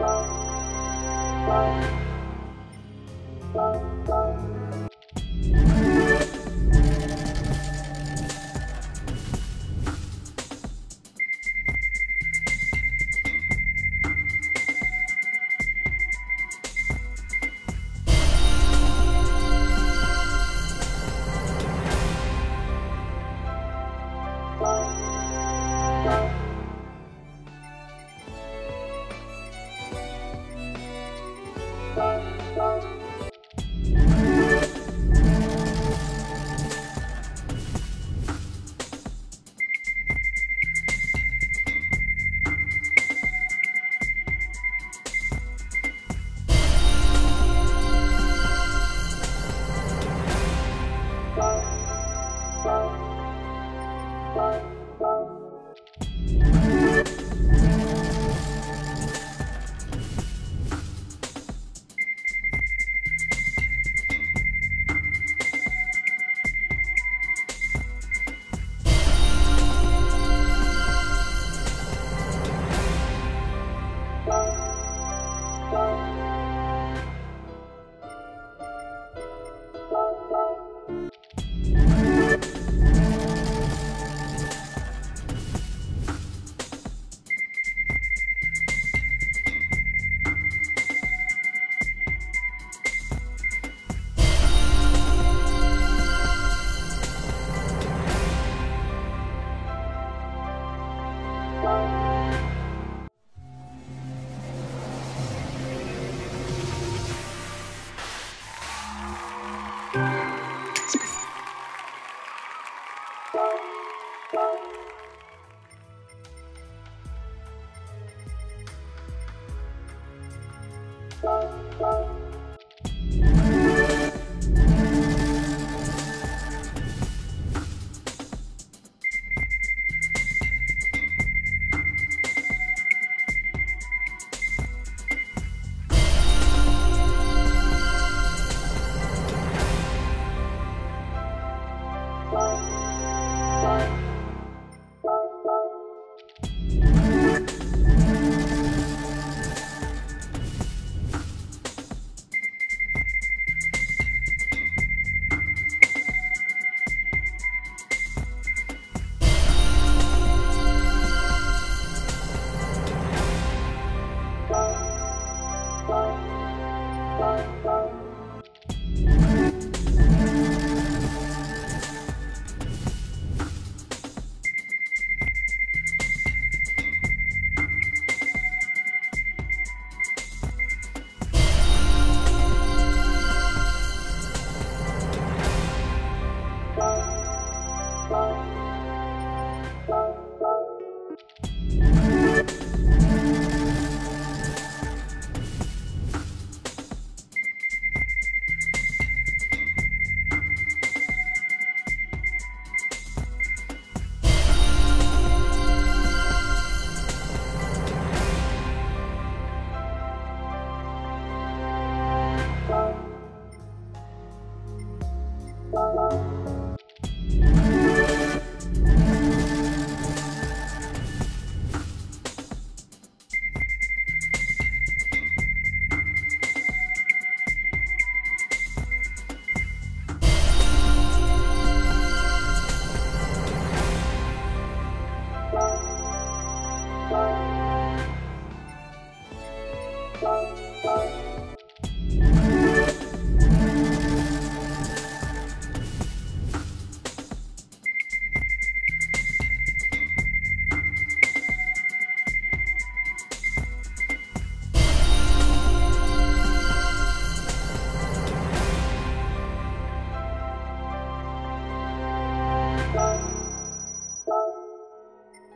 Bye. Bye. Música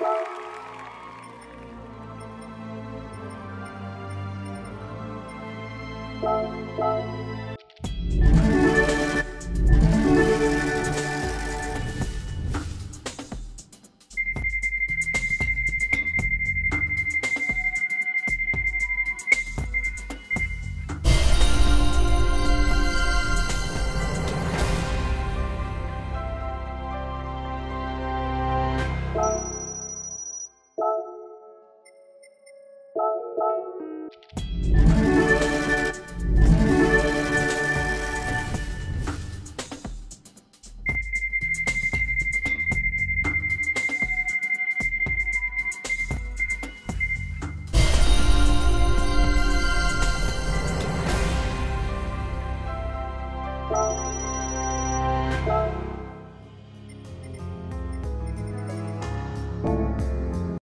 Thank you.